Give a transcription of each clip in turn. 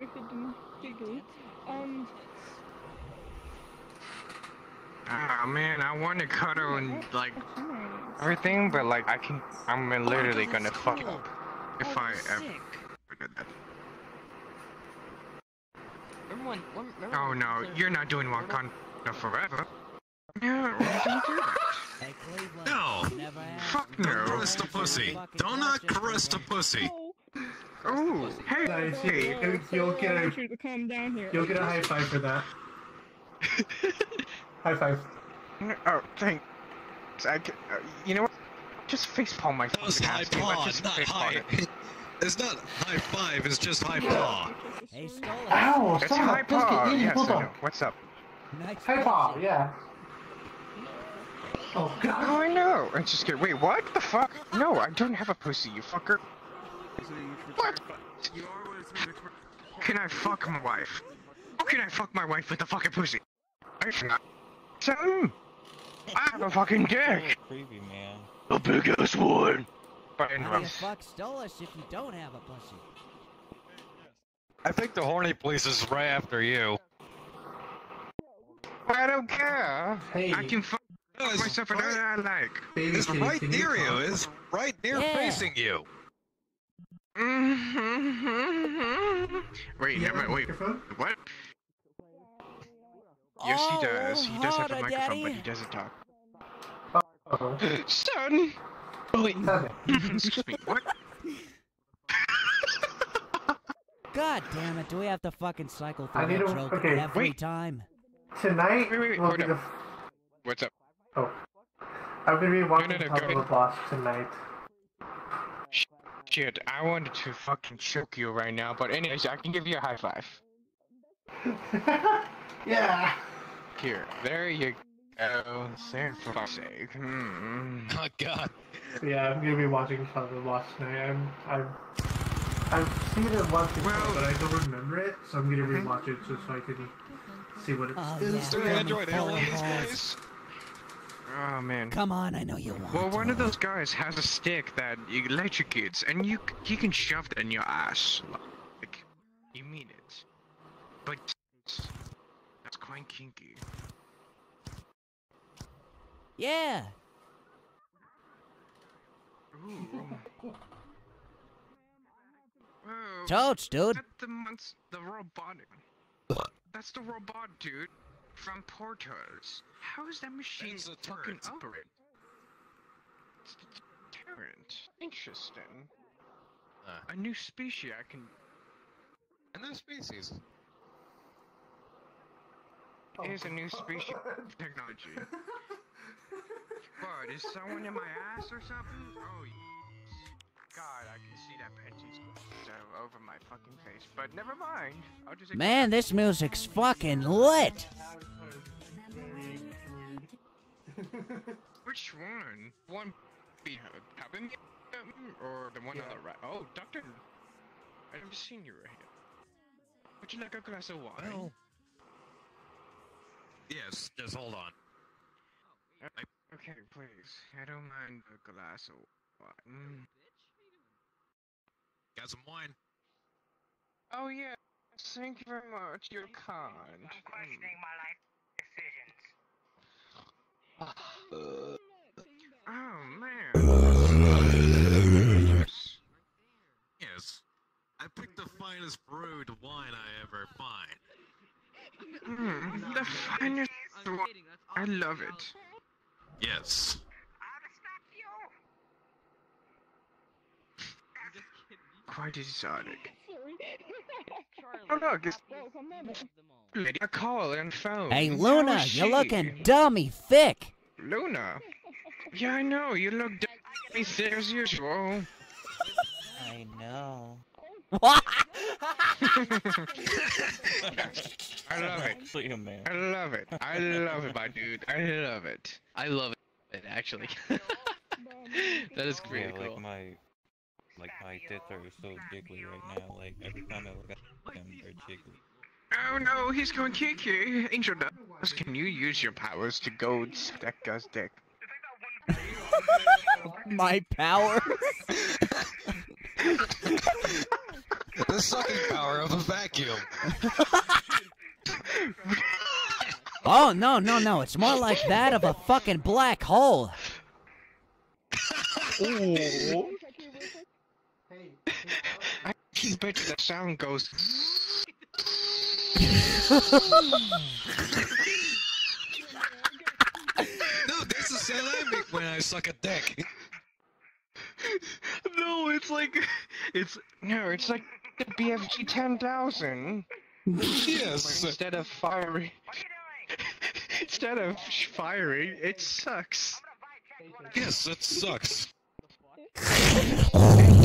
Um, Ah man, I want to cuddle and like everything, but like I can, I'm literally gonna fuck up if Oh, I ever did that. When- remember Oh no, you're not doing Wakanda forever. Yeah, why don't do that? Hey, Cleveland. No. Fuck Don't no. caress the pussy. Don't not caress the pussy. Oh, Oh, hey, Nice. hey. You- You'll get I a want you to calm down here. you'll get a high five for that. High five. Oh, thanks. I, ca- uh, you know what? Just facepalm my That fucking high ass, dude. paw, Just not facepalm high. it. It's not high five, it's just high paw. Hey, Stolas. Ow! It's stop! high Biscuit, paw. eat Yes, I know. What's up? Nice High paw, yeah. Oh Oh, god. I know. I just get. Wait, what the fuck? No, I don't have a pussy, you fucker. What? Can I fuck my wife? How can I fuck my wife with the fucking pussy? I cannot. So, I have a fucking dick. creepy, man. A big ass one. But How do you anyway, fuck Stolas if you don't have a pussy? I think the horny police is right after you. I don't care. Hey, I can fuck No, it's myself right, whatever I like. baby it's right near you. talk? It's right near Yeah. facing you. Mm-hmm. Wait, You have never, wait, what? Yes, he does. He does have a microphone, but he doesn't talk. Oh, Son! Oh, wait. Excuse me, what? God damn it, do we have to fucking cycle through need that joke okay, every wait. time? Tonight Wait, wait, wait, will be up. the. What's up? Oh, I'm gonna be walking no, no, top of the boss tonight. Shit, I wanted to fucking choke you right now, but anyways, I can give you a high five. yeah. Here, there you go. Say for fuck's sake. Hmm. Oh god. Yeah, I'm gonna be watching Top of the Boss tonight. I'm, I'm, I've seen it once before, Well- but I don't remember it, so I'm gonna Mhm. rewatch it just so I can see what it's. Oh, yeah, there tell me Android full aliens, balls. please? Oh man. Come on, I know you want Well, one of those guys has a stick that electrocutes, and you he can shove it in your ass. Like, you mean it. But that's quite kinky. Yeah. Ooh. Totes, dude. That's the the robotic. That's the robot dude from Portos. How is that machine That's a fucking turret. operate? It's the turret. Interesting. Uh. A new species I can And those species. is a new species of technology. What, is someone in my ass or something? Oh, yes. God, I can see that panties so over my fucking face. But never mind. I'll just. Man, this music's fucking lit. Which one? One be cabin or the one on the right? Oh, doctor. I've never seen you right here. Would you like a glass of wine? Well. Yes, just hold on. Okay, please. I don't mind a glass of wine. Got some wine. Oh yeah. Thank you very much. You're kind. I'm questioning my life decisions. Oh man. Yes. I picked the finest brewed wine I ever find. Mm, the finest one. I love it. Yes. I respect you. Quite exotic. Sorry. Oh look, it's Welcome, Mama. lady a call and phone. Hey, Luna, you're looking dummy thick. Luna. Yeah, I know. You look dummy thick as usual. I know. What? I love it. Man. I love it. I love it, my dude. I love it. I love it, actually. that is Yeah, like cool. my, like my tits are so jiggly right now. Like every time I look at them, they're jiggly. Oh no, he's going kiki. Eh? Angel Dust, can you use your powers to go stack us dick? My power. the sucking power of a vacuum. Oh no no no! It's more like that of a fucking black hole. Ooh. Hey, I can bet you the sound goes. No, that's the sound I make when I suck a dick. No, it's like, it's no, it's like the BFG ten thousand. Yes. Instead of firing, instead of firing, it sucks. Yes, that sucks.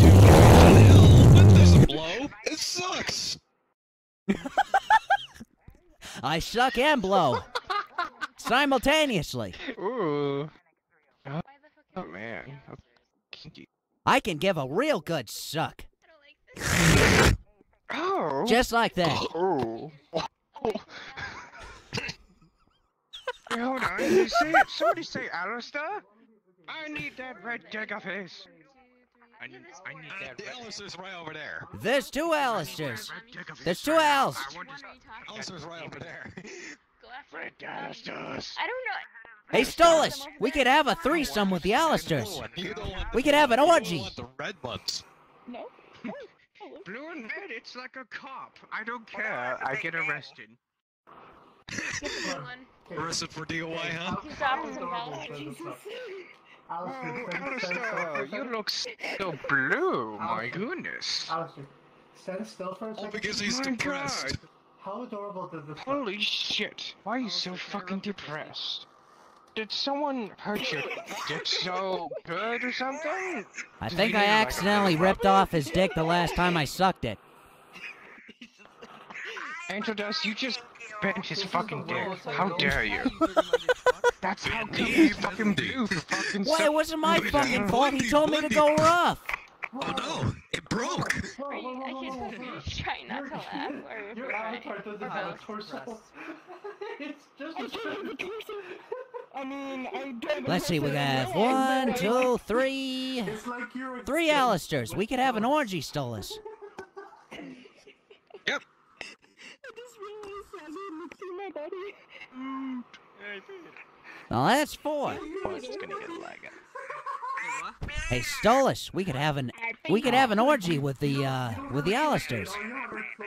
What there's a blow? It sucks. I suck and blow simultaneously. Ooh. Oh, oh man, that's kinky. I can give a real good suck, Oh. just like that. Oh. Wait, hold on. You say it. Somebody say Alistair. I need that red dick of his. I need, I need that The red, Alistair's right over there. There's two Alistairs. red dick of his. There's two right now. Als. I want to Alistair's right over there. red Alistairs. I don't know. Hey Stolas, we could have a threesome with the Alistairs. You don't want We could have an orgy. want the red ones. No. Blue and red, it's like a cop. I don't care. I get arrested. Arrested for DUI, huh? Who's the opposite of Alistair, Alistair? Oh, Alistair, stand still for Alistair, a you look so blue. My goodness. Alistair, stand still for a All second. Oh, because he's My depressed. God. How adorable does this look? Holy shit. Why are you so fucking depressed? Did someone hurt your dick so good or something? I think I accidentally ripped off his dick the last time I sucked it. Angel Dust, you just bent his fucking dick. How dare you? That's how come Indeed, you fucking indeed. do fucking Why, it wasn't my fucking fault. He told me to go rough. Oh no, it broke. Are you, I can't tell if you're not to laugh or if Your you're avatar crying. doesn't have a torso. it's just I a a shirt. torso. I mean, I don't Let's see, we torso got in one, real life, two, three, It's like you're a three Alistairs. We could have an guns. orgy, Stolas. Yep. but I just realized I didn't look through my body. Now that's four. It's gonna get like Hey, Stolas, we could have an we could have an orgy with the uh with the Alistairs.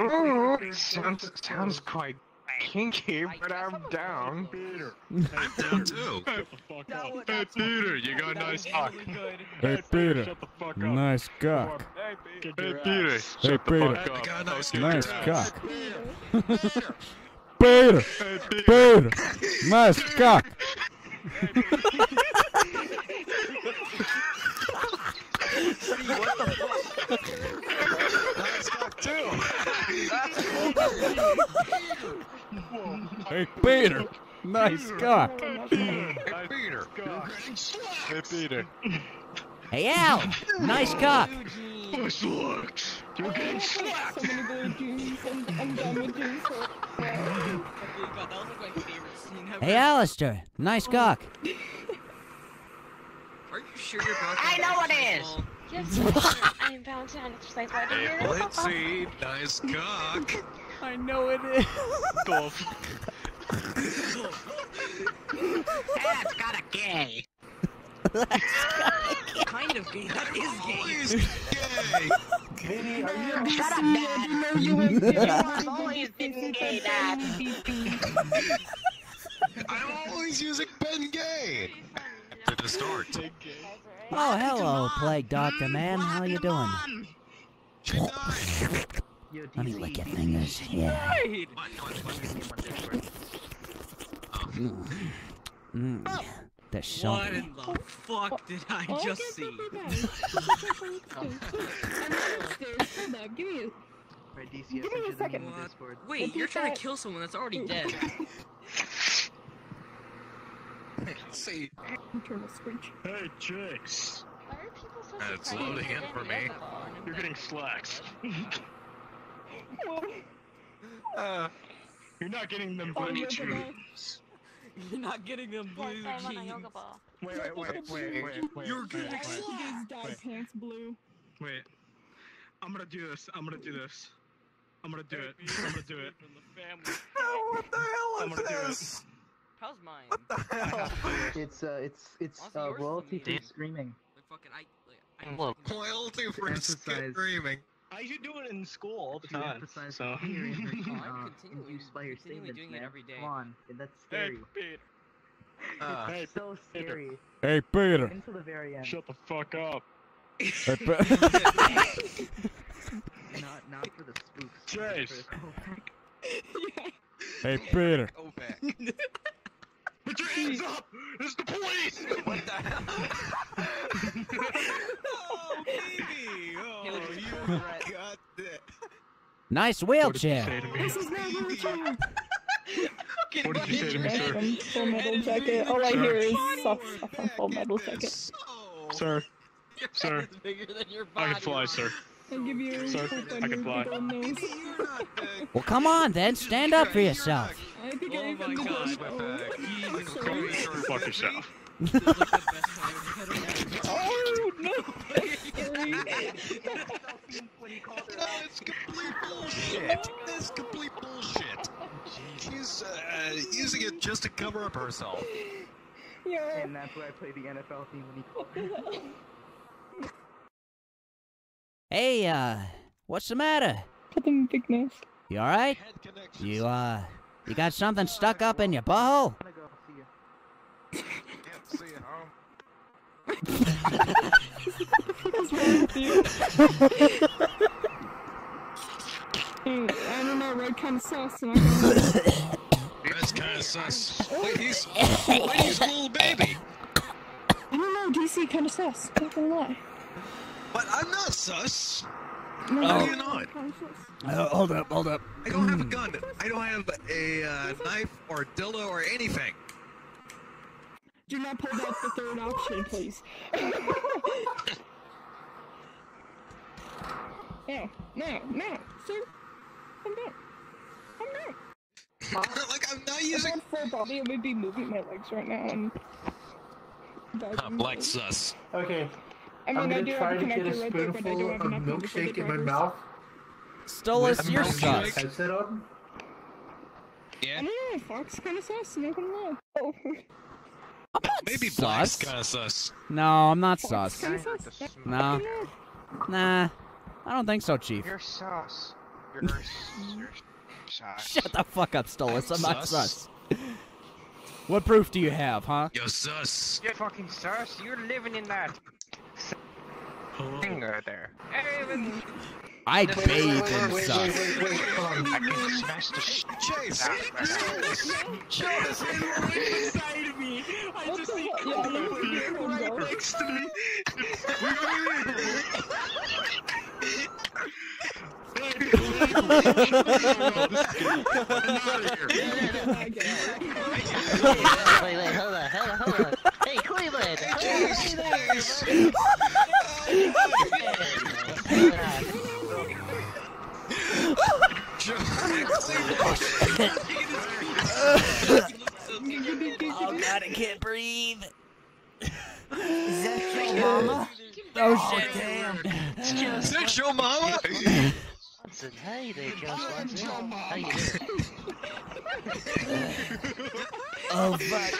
Ooh, sounds, sounds quite kinky, but I'm down. Peter, I'm down too. Hey, Peter, you got a nice cock. Hey Peter, nice cock. Hey, Peter, Hey Peter, fuck I up. got a nice nice cock. Peter, Hey, Peter. Peter, nice cock. Nice cock too. Hey Peter, nice cock. Hey Peter. Hey, Peter. Hey, Al, nice cock. Nice looks. You're getting So slapped. many blue jeans and I'm done with jeans. So, oh Hey, Alistair, nice cock. Are you sure you're broken? I know it is. Yes, I am bouncing on exercise. Why do you Hey hear this? Lindsay, nice cock. I know it is. That's got a gay. Kind of gay. That is gay. Always gay. Katie, are you Shut up, Dad. you have You have always been gay, Dad. I'm always using Ben Gay. To the start. Oh, hello, plague doctor man. How you doing? Let me lick your fingers. Yeah. What? What? What? Mm. There's What in the fuck did I Oh, just see? okay, guys. I'm upstairs. Hold up, give me a... Give me a second. What? Wait, you're trying to kill someone that's already dead. See, Internal screech. Hey, chicks. Why are people so It's loading in for me. yoga ball and You're I'm getting slacks. Uh, You're not getting them oh, bunny yoga ball. chews. You're not getting them blue Yes, I want a jeans. Wait, wait, wait, wait, wait, wait. You're wait, getting wait, These wait. pants blue. Wait. I'm gonna do this. I'm gonna do this. I'm gonna do it. I'm gonna do it. From the family. what the hell I'm is gonna do this? How's mine? What the hell? It's uh, it's it's Honestly, uh, royalty amazing. for screaming. Like fucking I. Like, I Look. Loyalty for screaming. I used to do it in school all the time. emphasize So. fear in your, Oh, I'm uh, continually- induced by your continually statements, doing it man. every day. Come on, that's Hey, scary. Peter. Uh, Hey, It's so Peter. scary Hey, Peter. until the very end. Shut the fuck up. Hey, Pe- Not not for the spooks. Chase. For hey, Peter. Go back. Put your hands up! It's the police! What the hell? oh, baby! Oh, you got that. Nice What did you wheelchair. say to me? This is not wheelchair. What did you say to me, sir? From Full Metal Jacket. All I Sir. hear is soft stuff from Full Metal Jacket. So... Sir, sir, bigger than your I can fly, sir. I'll give you a Sir, I can fly. big old nose. Maybe you're not the... Well, come on then. Stand up for yourself. I think I Oh even my God. that. Oh, Go. Fuck yourself. This is no. It's complete bullshit. Complete bullshit. She's uh, using it just to cover up herself. Yeah. And that's why I play the NFL theme when he? Hey, uh, what's the matter? Put them. You alright? You, uh, you got something stuck up in your butthole? See. Wrong with you? I don't know, red kind of sauce. I'm not gonna kind of sus. Wait, he's, wait, he's a little baby. I don't know, DC kind of sus. Not gonna lie. But I'm not sus. No, How Oh. do you not? sus. Uh, hold up, hold up. I don't have a gun. I don't have a uh, knife or dildo or anything. Do not pull out the third option, please. no, no, no, sir. I'm not. I'm not. like I'm not If I using. had full body, I would be moving my legs right now and. diving Black forward. sus. Okay, I mean, I'm gonna do try to get a connector right there, but I do spoonful have of enough room for the milkshake in my mouth. Stolas, with you're sus. headset on. I don't know, Fox kind of sus, not gonna lie. Oh, maybe sus. black's kind of sus. No, I'm not Fox sus. sus. No. Nah, I don't think so, Chief. You're sus. You're, you're sus. Shut the fuck up, Stolas. I'm not Sus. sus. What proof do you have, huh? Yo, sus. You're fucking sus. You're living in that Hello. finger there. Even I Wait, bathe in wait, wait, sus. wait, wait, hold on. I can smash the shit Chase. out of that. Jonas. right beside me. I What just the see hell? Yeah, Cooler let me here, hear him right go. next to me. I get it. wait, wait, hold on, hold on, hold on. Hey, Cleveland! Oh god, I can't breathe. Is that your mama? Oh, oh shit, damn. Is that your mama? Johnson, hey there, Joe Swanson. How you doing? Oh fuck.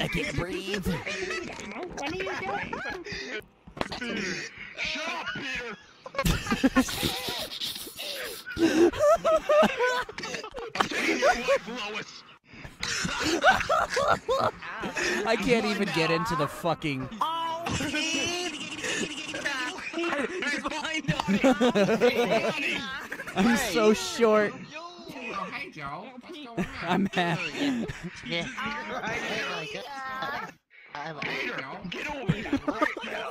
I can't breathe. What are you doing? Shut up, Peter. I'm taking your wife, Lois. I can't even get into the fucking. I'm so short. Hey, Joe. What's? I'm happy. I'm Get over here right now.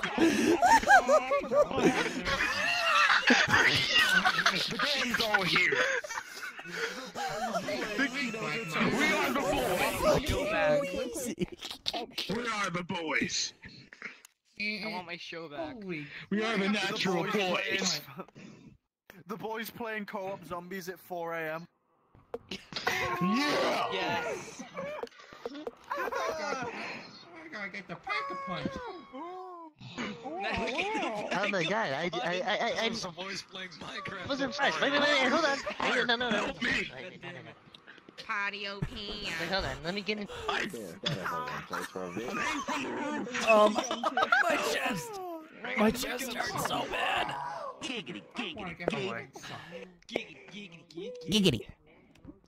the gang's all here. We are the boys. We are the boys. I want my show back. Holy We are the natural boys. The boys playing co-op zombies at 4 a.m. Yeah. Yes. I gotta get the pack a punch. Oh my god, I, I, I, I, I There's a voice playing Minecraft. was impressed. Wait, wait, wait, wait, hold on. Wait, no, no, no. Help me. Wait, wait, no, no, no. Party OP. Wait, hold on. Let me get in. Um, my chest. My chest hurts so bad. Giggity, giggity, Giggity, giggity,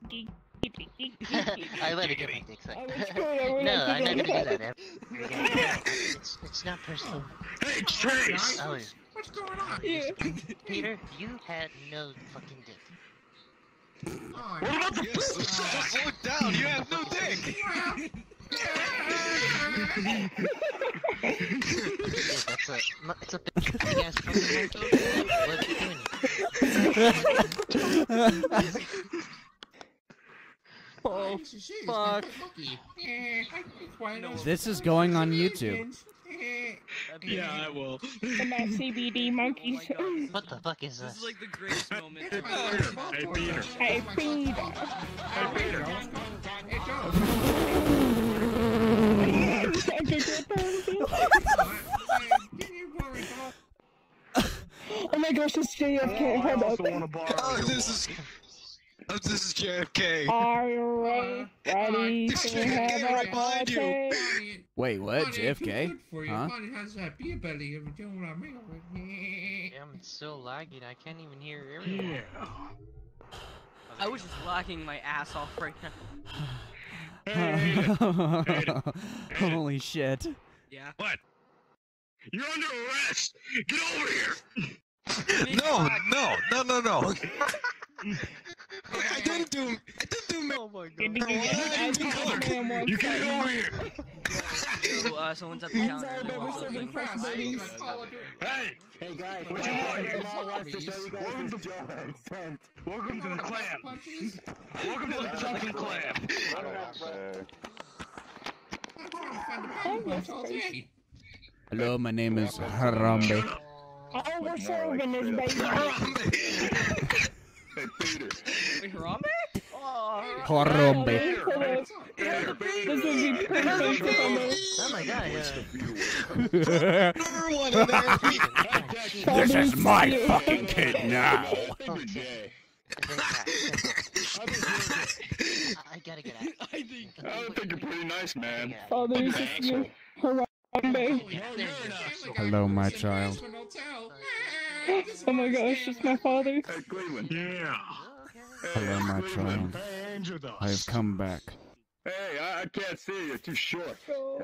Giggity. I let it get my dick sucked. No, I'm not gonna do that. that. Ever. It's, it's not personal. Hey, Trace! Oh, What's going on? Yeah. Peter, you had no fucking dick. Oh, What about the yes, just look down. You have no dick. Yeah, that's a, mu- it's a big ass fucking. What are you doing? Oh, fuck. fuck. This is going on YouTube. Yeah, I will. The Matt CBD monkeys. What the fuck is This is like the greatest moment. Hey, Peter. Hey, Peter. Hey, Peter. Oh my gosh, it's JFK. Hold up. Oh, this is. Oh, this is JFK. Are you ready? Ready This to JFK have right a behind you. Wait, what? JFK? Huh? Buddy has that beer belly. If you know what I mean. Damn, it's so laggy. I can't even hear everything. I was just locking my ass off right now. Holy shit. Yeah. What? You're under arrest! Get over here! No, no, no, no, no. I didn't do. I didn't do. Oh my Did god. you get it? I You get over here! So, uh, someone's at the counter. sorry, and but they we're want serving something. fresh babies. Hey! Hey guys, What you want? Jamal wants to show you guys Welcome to- jaw accent. Welcome to the clam! Welcome to the fucking clam! Hello, my name is Harambe. Oh, we're serving this baby. Hey, Peter. Wait, Harambe? Oh, Harambe. This would be perfect. Oh my god. Number one in there. This is my fucking kid now. Oh, I gotta get out. I think. I think you're pretty nice, man. Father, this is oh, you. Harambe. Hello, my child. Oh my gosh, it's my father. Hey, Cleveland. Yeah. Hello, my child. Hey, Angel I have come back. Hey, I, I can't see you. You're too short.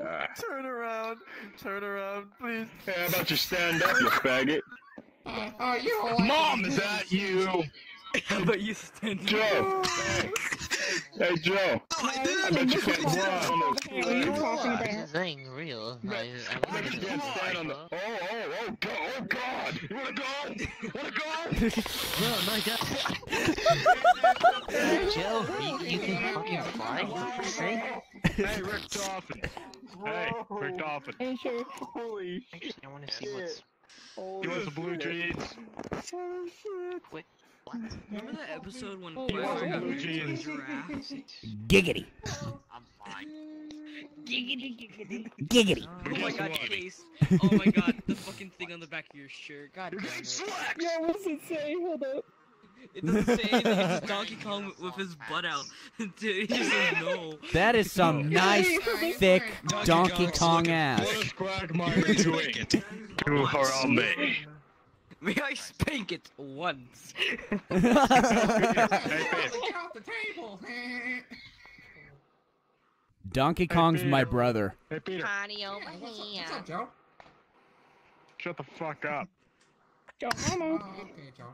Ah. Turn around. Turn around, please. Hey, how about you stand up, you faggot? Uh, you like- Mom, is that you? but you stand Joe. Hey, hey Joe. I bet you can't stand on those What are you talking about? This ain't real. I, I I bet you can't stand on the. Oh, oh, oh, God, oh, God. You wanna go? Wanna go? Oh my god. Joe, you, you can fucking fly? For fuck's sake. Hey, Rick Dolphin. Hey, Rick Dolphin. Hey, sure. Holy Actually, I wanna see what's. You want some blue jeans? Wait, what? Remember that episode when Oh, Pfizer wow. got Blue rid of jeans. giraffes? Giggity. I'm fine. Giggity, giggity. Giggity. Oh my god. Chase. Oh my god, the fucking thing on the back of your shirt. God You're damn it. slacked! Yo, what's it say? Hold up. It doesn't say anything. It's just Donkey Kong with, with his butt out. Dude, he just says no. That is some nice, thick Donkey Kong ass. What is Quagmire doing to Harambe? May I spank it once? Hey, Peter. Count the table. Donkey Kong's my brother. Hey, Peter. Party over oh, What's up, what's up, Joe? Shut the fuck up. Joe Oh, Mama. okay, Joe.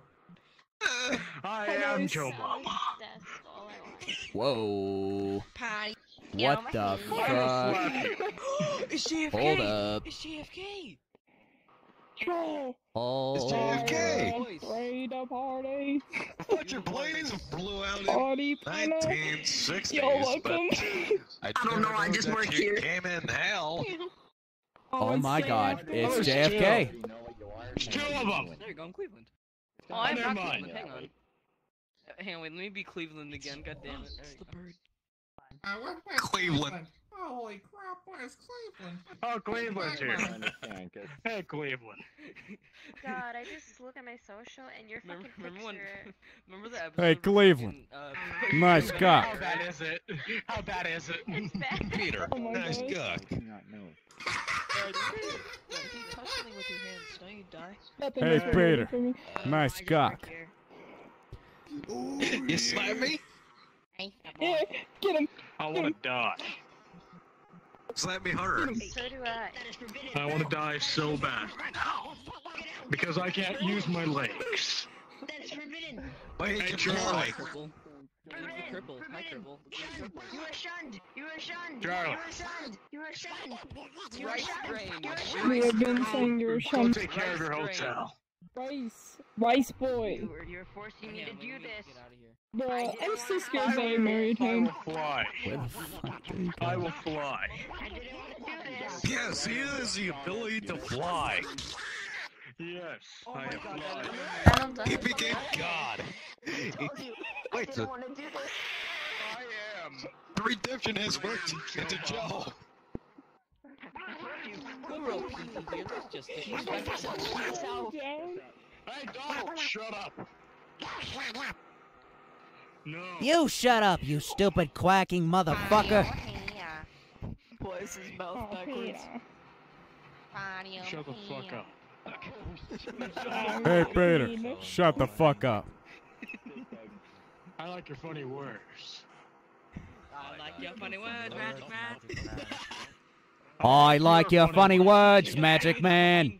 I Hello, am s- Joe Mama. That's all I want. Whoa. Party. What the fuck? it's JFK! Hold up. It's JFK! Joe. Oh. JFK. Ready to party. Fucking planes blew out in Party, Pino. 1960s. Yo, welcome. but I don't know. I just work here. Came in hell. Oh it's my god, JFK. it's Oh, it's JFK. You know what you are. It's two of them. There you go, I'm Cleveland. Oh, Oh, I'm never not mind. Cleveland, hang on. Hang on, wait, let me be Cleveland again, god damn it. There you go. Uh, where, where, Cleveland. Oh holy crap, where's Cleveland? Oh, Cleveland's here. I understand, 'cause- Hey, Cleveland. God, I just look at my social and your Remember, fucking remember when? picture. Remember the episode? Hey, Cleveland. fucking, uh, Nice Peter- cock. How bad is it? How bad is it? Peter, Oh my nice God. cock. I do not know. Uh, don't you touch something with your hands, don't you die? Nothing Hey, Peter. for me. Nice cock. You slap me? Yeah, get him. I want to die. Slap me harder. So do I. I want to die so bad. Because I can't use my legs. Wait, Hey, Charlie. Cripple. Cripple. Hi, Cripple. You are shunned. You are shunned. Charlie. You are shunned. You are shunned. You are Rice shunned. grain. You are We shunned. have been saying you're Go shunned. take care of your hotel. Rice. Rice boy. You are, you're forcing me to Damn, we do need to this. Get out of here. Bro, I'm so scared that I married I him. will fly. Where the fuck did he I will fly. I didn't want to do this. Yes, he has the ability to fly. Yes, I am flying. I don't know. He became God. I told you. I Wait, the, didn't want to do this. I am. the redemption has worked into Joe. We're real kinky here, that's just disrespectful. Calm down. Hey, Donald, shut up. No. You shut up, you stupid quacking motherfucker. Why his mouth Oh, backwards? Shut the fuck up. Hey, Peter. Peter. Shut the fuck up. I like your funny words. I like your funny words, Magic Man. I like your funny words, Magic Man.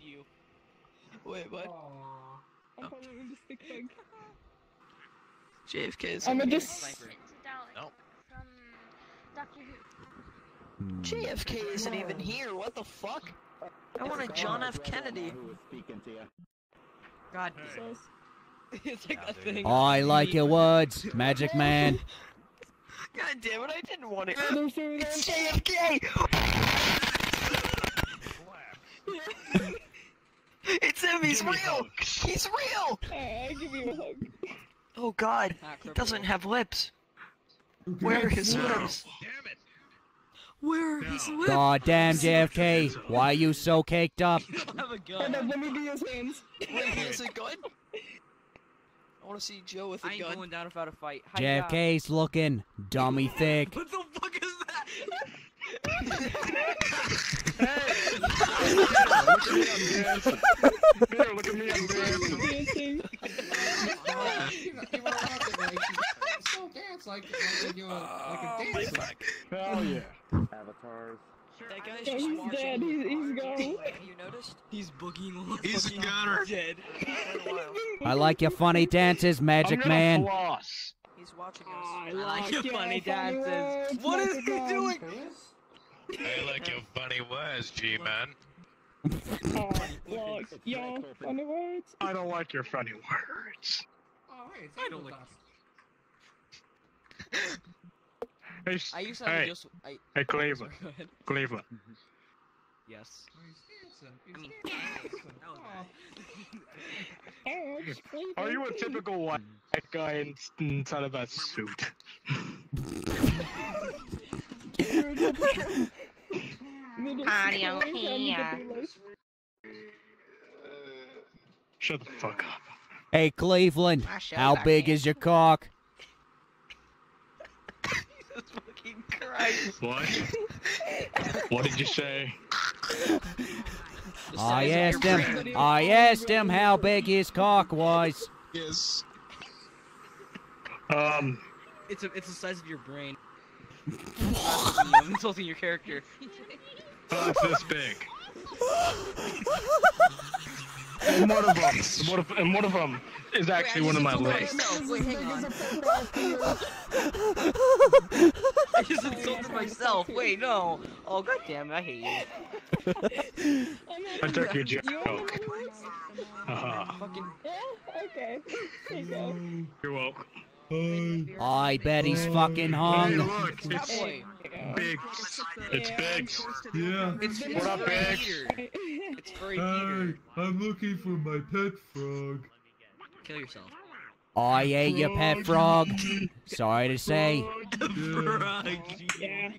Wait, what? I thought it was a stick bug. JFK is I'm a in here. dis- Spencer Dalek No. from Doctor Who. Hmm. JFK isn't even here, what the fuck? I want a John F. Kennedy. Who was speaking to you? God, Sus. it's like that thing. I like your words, Magic Man. God damn it, I didn't want it. There's there It's. JFK! it's him, he's real! He's real! Hey, I give you a hug. Oh god, Ah, he doesn't have lips. Where are his No. lips? Damn it. Where are his lips? God damn JFK, why are you so caked up? I don't have a gun. let me be his hands. Wait, he has a gun? I wanna see Joe with a I ain't gun. going down without a fight. Hi-ya. JFK's looking dummy thick. What the fuck is that? Peter, look at me, I'm dancing. Dancing. You know, you were out there, like, you still dance like, like you're like a dancer. Hell yeah. Avatars. That guy's Yeah, just he's watching. dead. He's, he's gone. Have you noticed? He's boogieing along. He's a gunner. Dead. For a while. I like your funny dances, I'm Magic Man. floss. He's watching us. Oh, I like your funny dances. What is he doing? I like your funny words, G-Man. Oh, look, yo, funny words. I don't like your funny words. Oh, hey, I don't like- Dust. Hey, s- I used to hey, just. I, hey, Cleveland. Cleveland. Yes. He's dancing. He's I mean, dancing. that was it's Cleveland. Are you a typical white guy in, inside of a suit? You're a typical- Middle Party school, over trying to get here. Shut the fuck up. Hey Cleveland, how big can. is your cock? Jesus fucking Christ. What? what did you say? The I asked him. I asked him how big his cock was. Yes. Um, It's a, it's the size of your brain. I'm insulting your character. oh, it's this big. And one of them, and one of, and one of them is actually one of my legs. Wait, hang on. I just insulted myself. Wait, no. Oh god damn it, I hate you. I took your You want joke. Uh-huh. Okay. There you go. You're welcome. I bet he's fucking Hey, hung. look, it's boy. Big. It's Yeah. big. Yeah. It's What up, furry Big? It's furry Peter. I'm looking for my pet frog. Kill yourself. Oh, I ate your pet frog. Sorry to say. Frog. Yeah.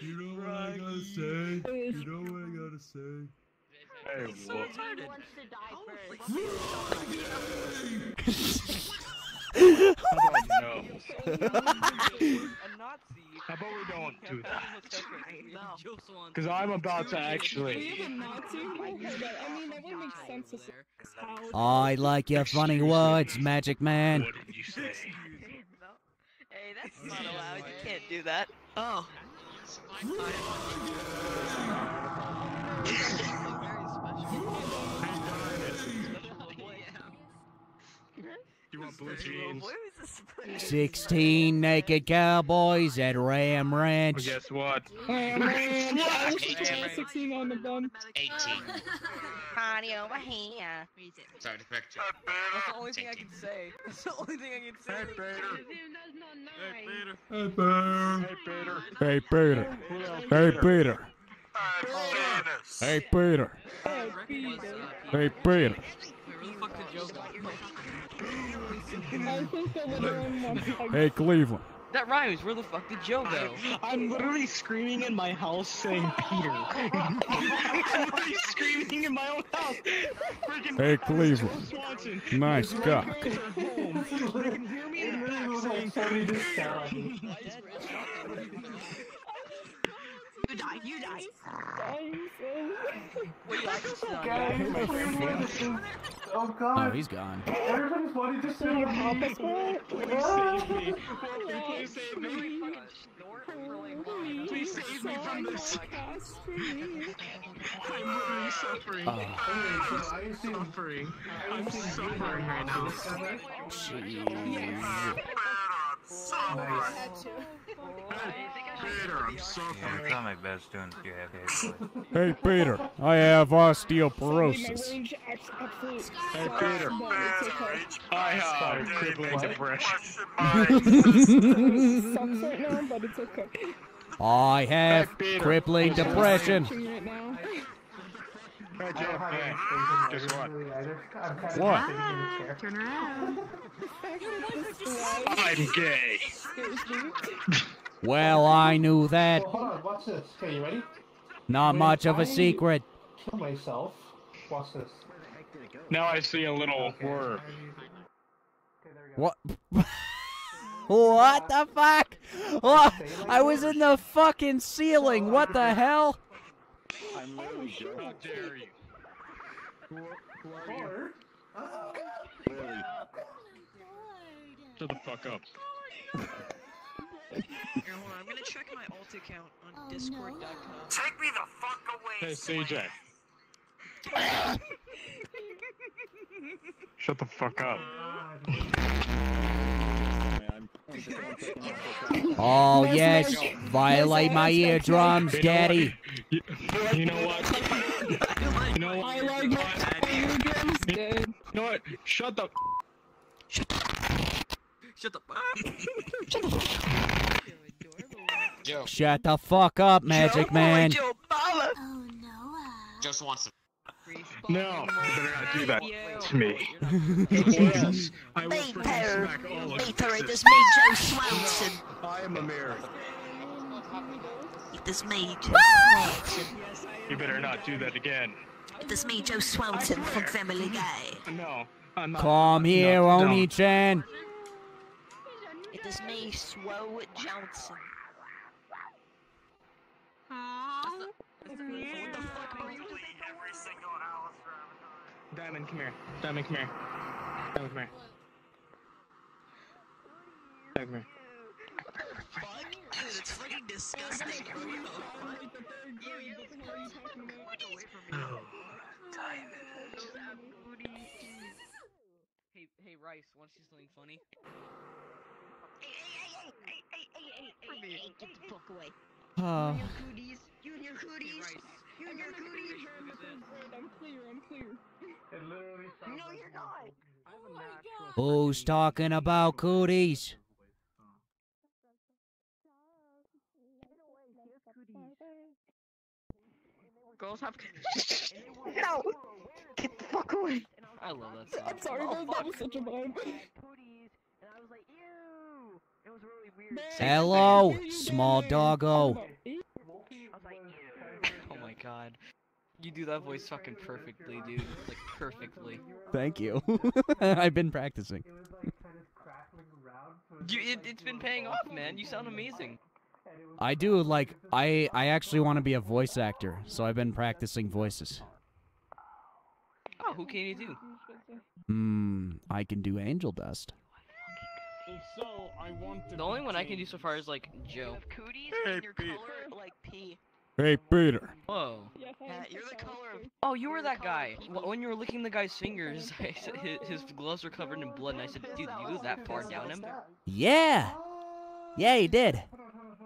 You know what I gotta say? You know what I gotta say? Hey, so what? retarded. How about no? A Nazi. How about we don't do that? No. Just wants Because I'm about to We actually. have a Nazi? Hold I mean, that wouldn't make sense. I like your funny words, Magic Man. What did you say? Hey, that's not allowed. You can't do that. Oh. You want blue jeans? 16 naked cowboys at Ram Well, Ranch. guess what? Man, I was just trying 16 on the bum. 18. Honey over here. Sorry, defect you. That's the only thing I can say. That's the only thing I can say. Hey, Peter. Hey, Peter. Hey, Peter. Hey, Peter. Oh, Peter. Hey, Peter. I think that would have been Hey, Cleveland. That rhymes. Where the fuck did Joe go? I'm literally screaming in my house saying Peter. I'm literally screaming in my own house. Freaking Hey, Cleveland. Swanson. Nice cock. They You die. You die. Wait, I just God, Oh Oh, he's gone. Everybody's wanting to say Papa Peter. Please save me. Walker, please save me. Please save me from this. Oh. I'm literally suffering. Oh. Are you seeing Suffering. I'm suffering right now. Oh, Peter, I'm suffering. It's not my best you have. Hey, Peter. I have osteoporosis. Range, abs- absolute Hey, Peter. but it's okay. I have crippling depression. Sucks right now, but it's okay. I have crippling depression. Watching right now. Hey, I Jeff, don't have hey, any guess what? really either. I'm What? sitting in the chair. Turn around. I'm gay. Well, I knew that. Well, hold on, watch this. Okay, you ready? Not When much of I a secret. Kill myself. Watch this. Now I see a little Okay. worm. Okay, there we go. What? What the fuck? Oh, I was in the fucking ceiling. What the hell? I'm literally Joe. How dare you? Who, who are you? Or- oh, Literally. Shut the fuck up. Here, hold on. I'm gonna check my alt account on Discord.com. Take me the fuck away. Hey, CJ. Shut the fuck up. Oh, Man, I'm just one second off the top. Oh, yes. Violate my eardrums, You know daddy. You, you know what? You know what? I like my eardrums dead. You know what? Shut the. Shut the Joe. Shut the fuck up, Magic Man. Joe Bala. Oh, Just wants to. No, you better not do that to me. Or else I will freaking smack all of you. it is me, Joe Swanson. I am a American. It is me, Joe Swanson. You better not do that again. It is me, Joe Swanson from Family Guy. No, I'm not. Come here, no, no. Oni-chan. It is me, Swoe Johnson. Diamond, come here. Diamond, come here. Diamond, come here. Diamond, come here. Dude, it's freaking disgusting, bro. You know, Hey, hey, Rice, wanna see something funny? Get the fuck away. Oh. Cooties. You and your cooties. Rice. You and your cooties. I'm clear, I'm clear. It literally sounds No, you're oh a not. Who's talking about cooties? Girls have No. Get the fuck away. I love that song. I'm sorry, that, that was such a vibe. Hello, small doggo. Oh my god. You do that voice fucking perfectly, dude. Like, perfectly. Thank you. I've been practicing. You, it, it's been paying off, man. You sound amazing. I do, like, I, I actually want to be a voice actor, so I've been practicing voices. Oh, who can you do? Hmm, I can do angel dust. If so, I want to The only one I can do so far is like Joe. Cooties Hey, and your color like pee. Hey, Peter. Whoa. Matt, you're the color of. Oh, you were that guy. When you were licking the guy's fingers, I said his, his gloves were covered in blood, and I said, "Dude, did you go that far down him?" Yeah. Yeah, he did.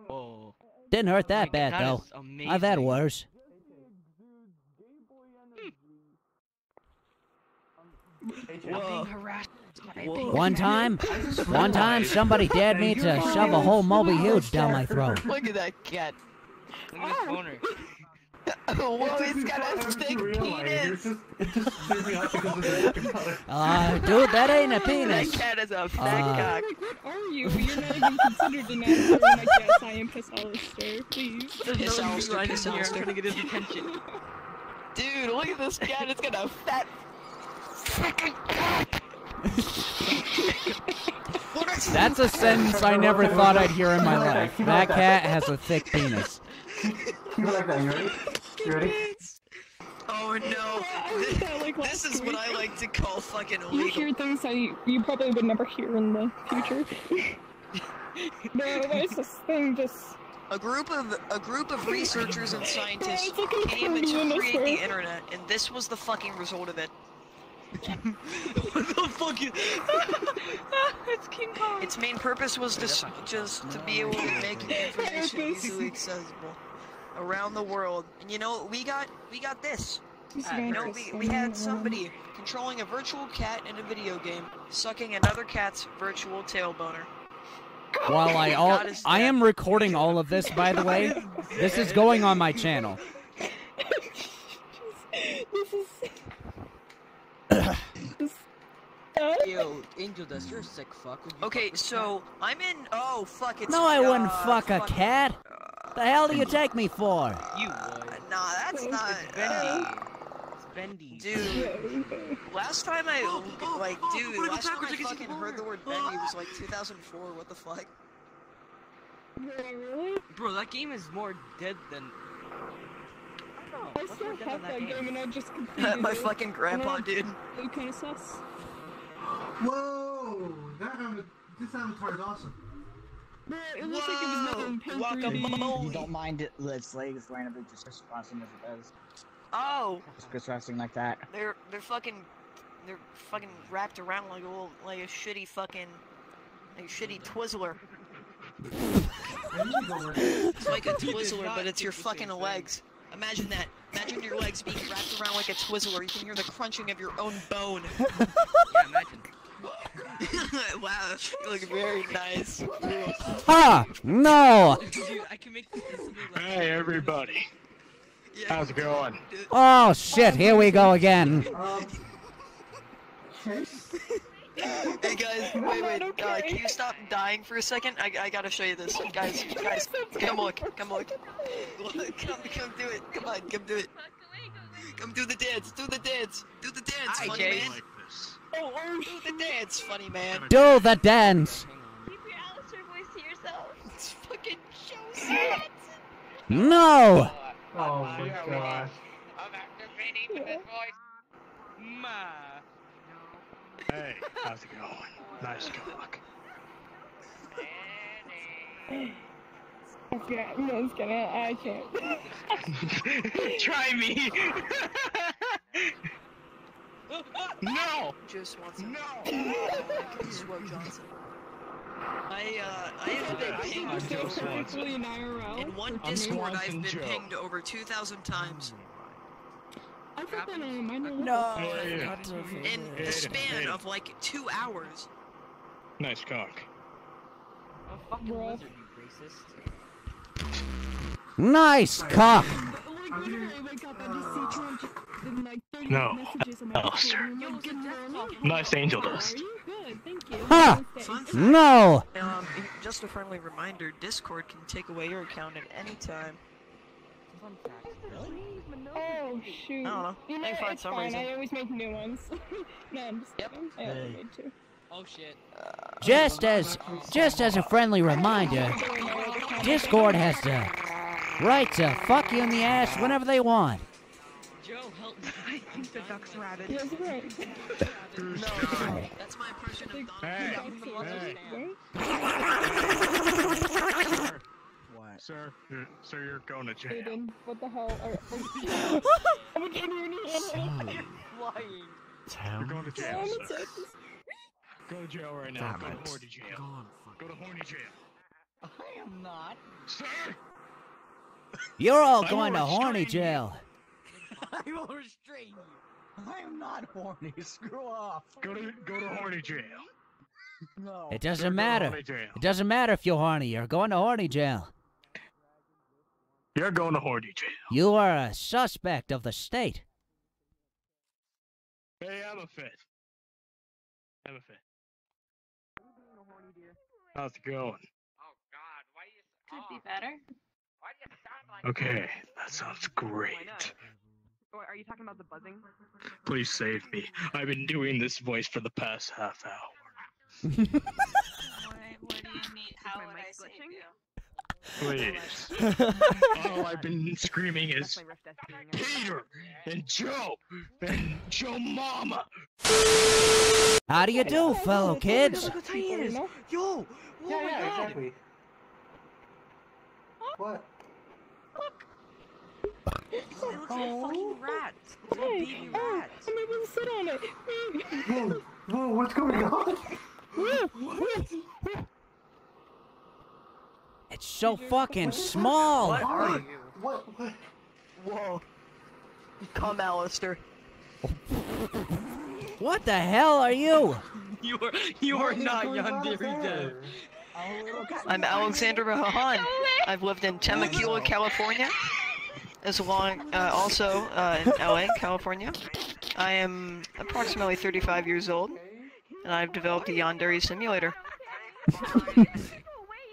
Oh. Didn't hurt that God, bad that though. is I've had amazing. worse. Hmm. I'm being harassed. by a pig. One time, one time, somebody dared me to shove a whole Moby Huge down my throat. Look at that cat. Look at this boner. Whoa, he's got a thick penis. Uh, dude, that ain't a penis. That penis. cat is a Uh, fat cock. What are you? You're not even considered an actor, and I guess I am Piss Alastor. Please. Piss There's no Alastor, right Piss in here. I'm Alastor. trying to get his attention. Dude, look at this cat. It's got a fat freaking That's a sentence I never thought I'd hear in my life. That cat has a thick penis. You like that? You ready? You ready? Oh no. This is what I like to call fucking You hear things that you, you probably would never hear in the future. no, there's this thing just. A group of a group of researchers and scientists It's like came to cartoon, create the internet, and this was the fucking result of it. What the fuck is... it's King Kong. Its main purpose was to just to be able to make information easily accessible around the world. And you know, we got we got this. Uh, you know, we, we had somebody controlling a virtual cat in a video game, sucking another cat's virtual tail boner. While I all I am recording all of this, by the way. This is going on my channel. This is. Yo, Angel Dust, you're a sick fuck. You Okay, fuck this so I'm in. Oh fuck! It's No, I wouldn't uh, fuck a cat. The hell do you take me for? cat? You would. Nah, that's not. It's bendy. It's bendy. Dude, last time I like, dude, last time I fucking heard the word bendy was like 2004. What the fuck? Really? Bro, that game is more dead than. I. I still have that that game game? and I just completed My it. fucking grandpa, And dude. It kind of sus. Whoa! That avatar, this avatar is awesome. Bro, it looks like it was made in Paint 3D. Guacamole. You don't mind it, let's legs randomly just responding as it does. Oh, Just crisscrossing like that. they're they're fucking they're fucking wrapped around like a little like a shitty fucking like a shitty Twizzler. It's like a Twizzler, but it's your fucking legs. Imagine that. Imagine your legs being wrapped around like a Twizzler. You can hear the crunching of your own bone. Yeah, imagine. wow, you look very nice. Ha! No! Dude, I can make this. Hey, everybody. How's it going? Oh shit! Here we go again. Um, Hey guys, wait, wait. Uh, can you stop dying for a second? I, I gotta show you this. Guys, guys, come look, come look. Look, Come, come do it. Come on, come do it. Come do the dance. Do the dance. Do the dance, Hi, funny Jay. man. Oh, oh, do the dance, funny man. Do the dance. Keep your Alastor voice to yourself. It's fucking Joseph. No! Oh my gosh. Ma. Hey, how's it going? Nice cock. Okay, no, it's gonna. I can't. Try me. no. Joe Swanson. No. Swow Johnson. I uh, I have been pinged Joe perfectly in IRL. in one Discord. I've been pinged over two thousand times. I put that on my notes. No. In the span of like two hours. Nice cock. I'm fucking Bruh. lizard, you racist. Nice cock. Like, literally, I wake up, I just see Trump in like No. messages on my Alastor. phone, and I'm like, good morning. Nice angel dust. are you? Good, thank you. Ha! Nice day. Fun fact, No! Um, just a friendly reminder: Discord can take away your account at any time. Fun fact. Oh shoot. I don't know. You know, I find it's some fine. reason. I always make new ones. no, I'm just kidding. I only Hey. made two. Oh shit. Just as just as a friendly reminder, Discord has the right to fuck you in the ass whenever they want. Joe, help me. I think the duck's ratted. Yes, right. That's my impression of Hey, Donald hey. What? Sir, you're, sir, you're going to jail. Aiden, what the hell? Are, I'm a genuine Lying. You're going to jail, I'm sir. Texas. Go to jail right now. Damn Go it. to horny jail. Go to horny jail. I am not. Sir! You're all going to horny you. jail. I will restrain you. I am not horny. Screw off. Go to go to horny jail. No. It doesn't going to matter. It doesn't matter if you're horny. You're going to horny jail. You're going to horny jail. You are a suspect of the state. Hey, I'm a fit. I'm a fit. How's it going? Oh God, why you? Could be better. Why do you sound like that? Okay, that sounds great. Wait, are you talking about the buzzing? Please save me. I've been doing this voice for the past half hour. What, what do you need? How would I save you? Please. All I've been screaming is Peter and Joe and Joe Mama. How do you do, fellow kids? Look how tiny he is. Yo! Oh Yeah, my yeah, god! exactly. What? It looks like fucking oh. rats. It's like Hey, baby oh, rats. I'm able to sit on it. Whoa, whoa, what's going on? It's so fucking small. What are you? What? What? Whoa. Come, Alastor. What the hell are you? You are you are not Yandere Dev. I'm Alexander Mahan. I've lived in Temecula, California, as long uh, also uh, in LA, California. I am approximately 35 years old, and I've developed a Yandere simulator.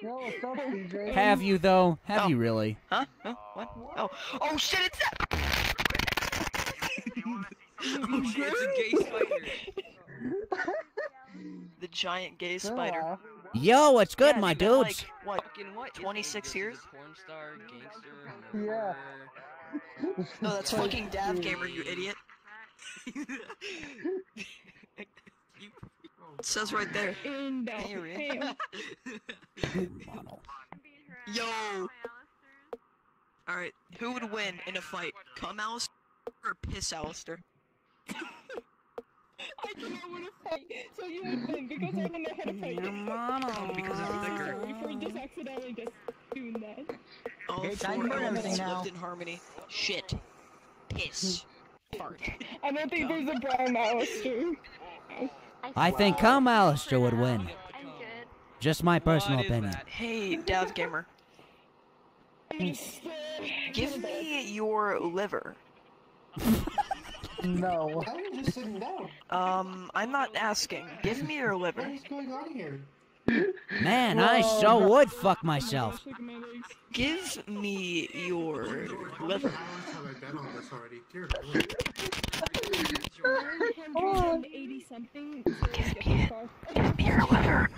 Yo, what's up, DJ? Have you though? Have Oh. you really? Huh? Oh, what? Oh, oh shit! It's that. oh shit! It's a gay spider. the giant gay spider. Yo, what's good, Yeah, my it's been, dudes? Like, what? 26 years? Porn star, gangster, Yeah. No, oh, that's fucking Dav Gamer, you idiot. it says right there. In the Can? Damn. Yo! Alright, who would win in a fight? Come Alastor or piss Alastor? I do not want to fight, so you would win because I don't know how to fight. Oh, because it's thicker. Sorry for just accidentally just doing that. All Hey, time four for elements everything lived in harmony. Shit. Piss. Fart. I don't think there's a brown mouse, too. I think Come Alastor would win. I'm good. Just my personal opinion. that? Hey, Dav Gamer. Give me your liver. No. Why are you just sitting down? Um, I'm not asking. Give me your liver. What is going on here? Man, I so would fuck myself. Give me your liver. Oh. 180 something. Give me it. Give me your liver.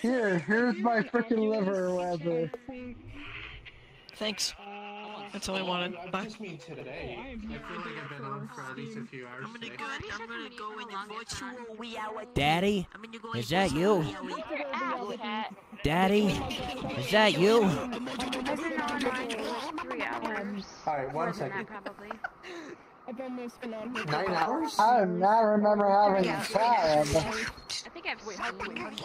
Here, here's my freaking liver or whatever. Thanks. That's all I wanted. I Bye. just mean today. I feel like I've been on for at least a few hours today. I'm gonna go in your virtual reality. Daddy? I'm gonna go Is that you? Cat. Daddy? Is that you? I've been on like three hours. Alright, More one than second. that, probably. I've almost been on. Nine hours? I do not remember having Yeah. time. I think I've wait, how, wait, how do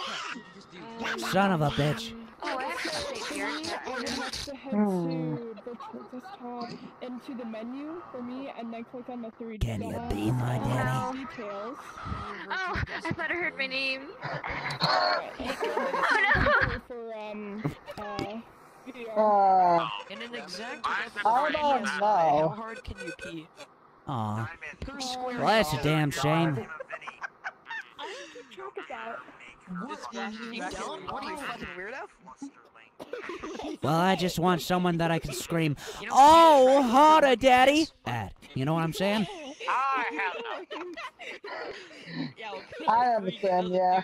you Son of a bitch. Oh, I have to stay here. I would have to head Hmm. to virtual desktop into the menu for me and then click on the three Can you be my daddy? Details. Oh, I thought I heard my name. oh For um uh VR. Uh, In an exact I don't how hard can you pee? Aw. Well, that's a damn shame. I keep track of that. Just flashing you down? What are you, fucking weirdo? Well, I just want someone that I can scream, "Oh, harder, daddy!" at. You know what I'm saying? I have no. Yeah, I understand, yeah.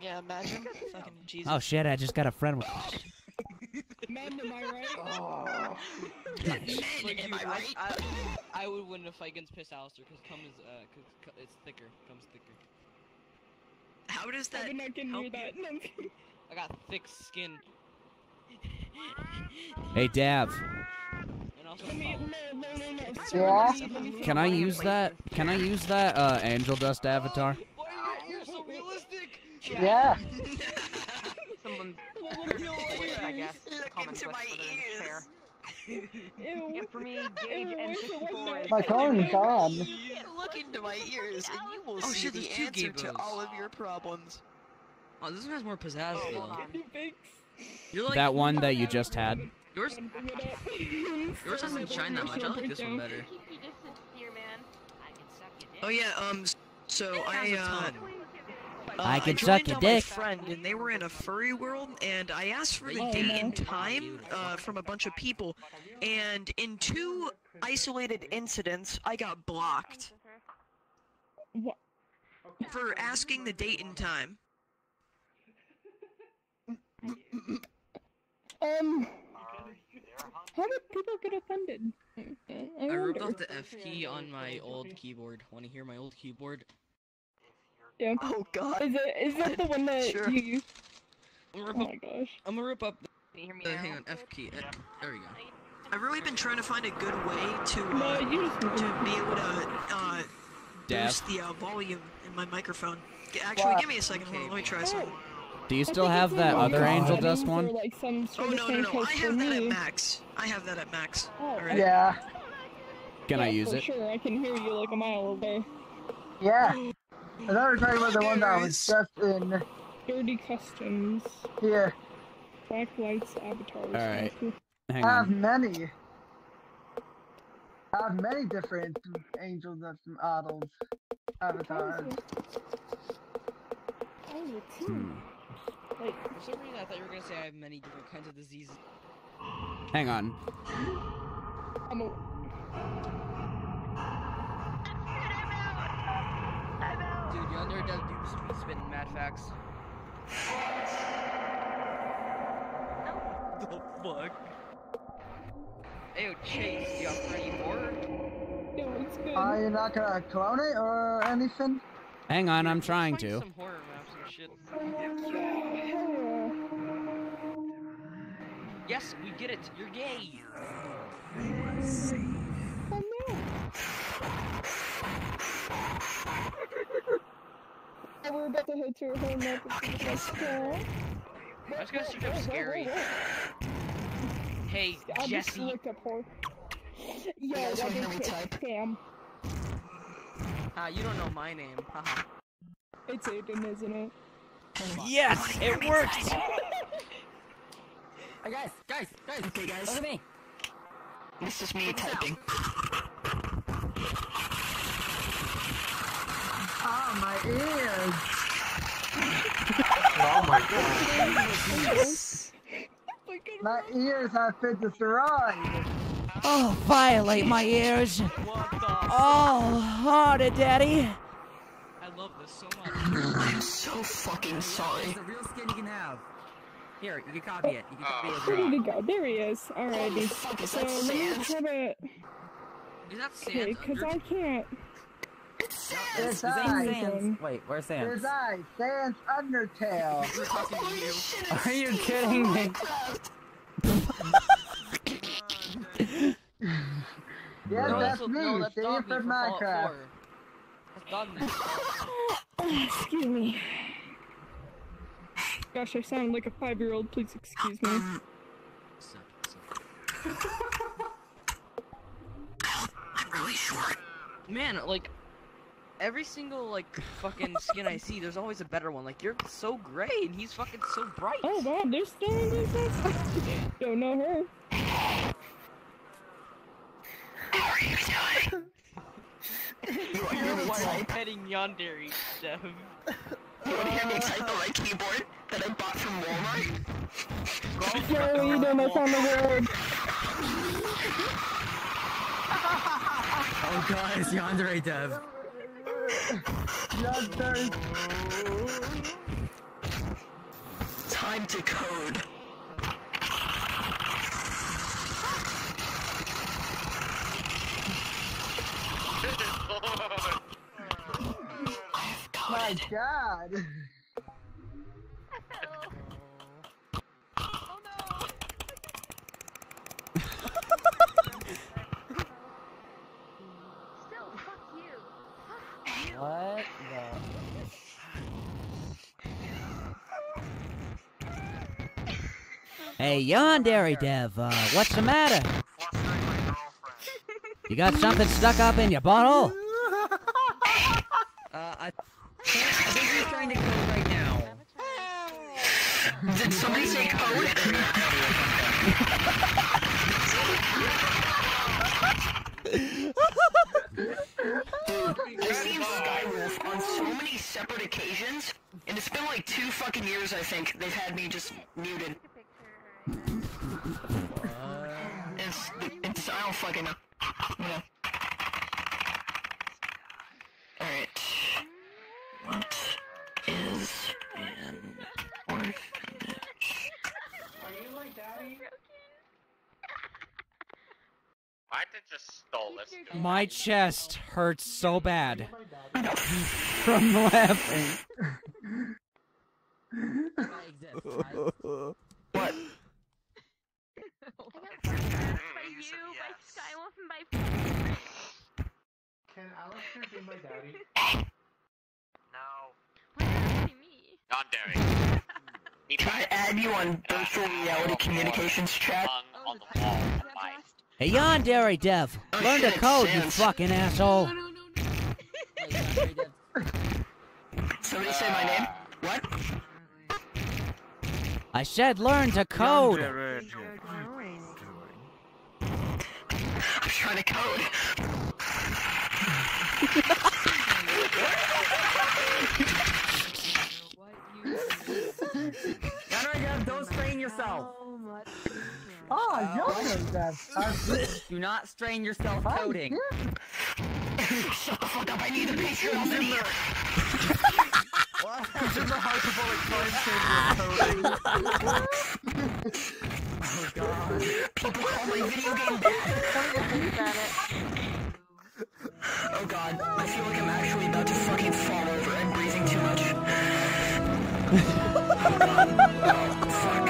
Yeah, imagine. Fucking Jesus. Oh shit! I just got a friend request. Men, am I right? Nice. Like, Am I right? I, I, I would win a fight against Piss Alastor because cum is uh, cause, cu- it's thicker. Cum's thicker. How does I that did not get near that. No. I got thick skin. Hey, Dav. Yeah? Sorry, let me- Can I use that? Can I use that uh, angel dust avatar? you're so realistic. Yeah. Someone's I guess. Look into my whether it's fair. For me, Gage and Ew, where's the 54 one is My phone's on. Look into my ears, and you will Oh, see shit, the there's two answer to all of your problems. Oh, this one has more pizzazz Oh, though. on. You're like That one that you just had. yours. Yours doesn't shine that much. I like this one better. Oh yeah, um, so I uh, uh, I can joined suck your on dick. My friend, and they were in a furry world, and I asked for the date and time uh, from a bunch of people, and in two isolated incidents, I got blocked What? for asking the date and time. Um. How did people get offended? I, I ripped wonder. off the F key on my old keyboard. Want to hear my old keyboard? Yeah. Oh God. Is it is that the one that Sure. you? I'm Oh gonna rip my up. gosh. I'm gonna rip up. Can you hear me The, now? hang on, F key. Uh, there we go. I've really been trying to find a good way to No, uh, you to be able to uh, Dav. boost the uh, volume in my microphone. G- Actually, Wow. give me a second. Hold on, let me try something. Do you still have that like other your angel dust one? Like some Oh sort of no no no! 'cause I have that at max. I have that at max. Oh, Alright. Yeah. Can yeah, I use for it? Sure, I can hear you like a mile away. Yeah. I thought we were talking about the one that was just in Dirty customs, here. black lights, avatars. Alright. Hang I have on. many. I have many different angel dust models, avatars. Hmm. Like, For some reason, I thought you were gonna say I have many different kinds of diseases. Hang on. I'm a. Dude, yonder does do be spitting mad facts. the fuck? Ayo, Chase, you got any more? No, it's good. Are you not gonna clone it or anything? Hang on, I'm trying to. Some horror maps and shit. Yes, we get it. You're gay. Oh no. And we're about to head to a home map. Let's go. I was gonna search up scary. Hey, I just Jesse. looked up horror. Yo, guys that wanna know is what it. type? Sam. Ah, you don't know my name. Haha. It's Aiden, isn't it? Yes, it worked. Hey guys, guys, guys. Okay, guys. Look at me. This is me typing. Ah, my ears! Oh my god. My ears have been destroyed! Oh, violate my ears. Oh, harder, daddy. I love this so much. I'm so fucking sorry. It's the real skin you can have. Here, you can copy it. You can copy it. Where did he go? There he is. Alrighty. fuck So let me sand? try to. Is that Okay, sand? because I can't. It's This I! ain't Sans. Wait, where's Sans? It's I, Sans Undertale! We're talking to you. Are you kidding me? Yes, No, that's that's, me, no, that's Steve from from Minecraft. 4. That's Dogmeat. Excuse me. Gosh, I sound like a five-year-old. Please excuse me. I'm really short. Man, like every single like fucking skin I see, there's always a better one. Like you're so gray and he's fucking so bright. Oh wow, there's still this. Don't know her. You're white petting yandere, Dev. You wanna hear me type on my keyboard that I bought from Walmart? Yo, you done oh, I found the word. Oh god, it's Yandere Dev. Time to code. My god. Hey, Yandere Dev, uh, what's the matter? You got something stuck up in your bottle? Uh, I, I think he's trying to code right now. Did somebody say code? Dude, I've seen Skywolf on so many separate occasions, and it's been like two fucking years, I think, they've had me just muted. It's, it's, I don't fucking know. You know. Alright. What is an orphanage? Are you my daddy? I did just stole this. dude. My chest hurts so bad from laughing. What? Can Alastor be my daddy? No. What's happening to me? Not daring. Try to add you on virtual reality communications chat. On the wall. My Hey, Yandere Dev, learn to shit, code, you fucking asshole. Somebody say my name. What? I said learn to code. I'm trying to code. Yandere Dev, don't strain yourself. Oh, Yandere Dev. Do not strain yourself coding. Shut the fuck up, I need a picture of me. He's in the hyperbolic Oh god. People call my video game bad. Oh god, I feel like I'm actually about to fucking fall over. fuck?